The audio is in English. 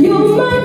You're my